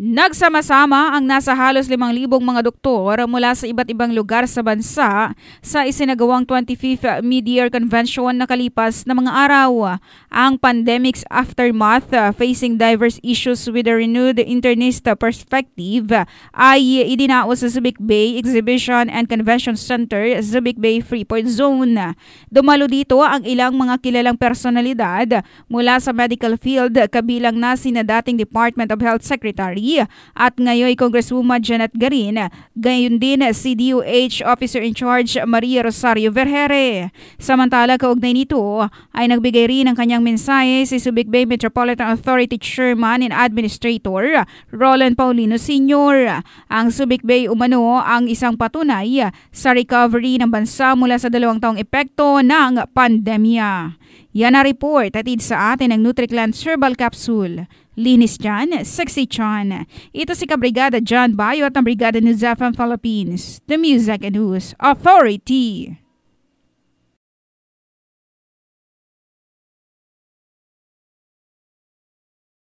Nagsama-sama ang nasa halos 5,000 mga doktor mula sa iba't ibang lugar sa bansa sa isinagawang 25th Mid-Year Convention na kalipas na mga araw. Ang pandemic's aftermath facing diverse issues with a renewed internist perspective ay idinaos sa Subic Bay Exhibition and Convention Center, Subic Bay Freeport Zone. Dumalo dito ang ilang mga kilalang personalidad mula sa medical field kabilang na sina dating Department of Health Secretary at ngayon Congresswoman Janet Garin, gayon din si DOH Officer in Charge Maria Rosario Vergere. Samantala kaugnay nito ay nagbigay rin ng kanyang mensahe si Subic Bay Metropolitan Authority Chairman and Administrator Roland Paulino Sr. Ang Subic Bay umano ang isang patunay sa recovery ng bansa mula sa dalawang taong epekto ng pandemya. Yan na report atid sa atin ng NutriClan Herbal Capsule. Linis dyan, sexy chan. Ito si Kabrigada John Bayo at ang Brigada News FM Philippines, the Music and News Authority.